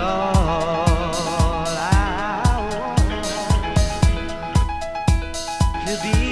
all I want to be.